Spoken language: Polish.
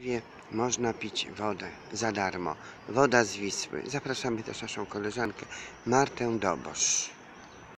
Wie, Można pić wodę za darmo. Woda z Wisły. Zapraszamy też naszą koleżankę Martę Dobosz.